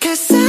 Cause I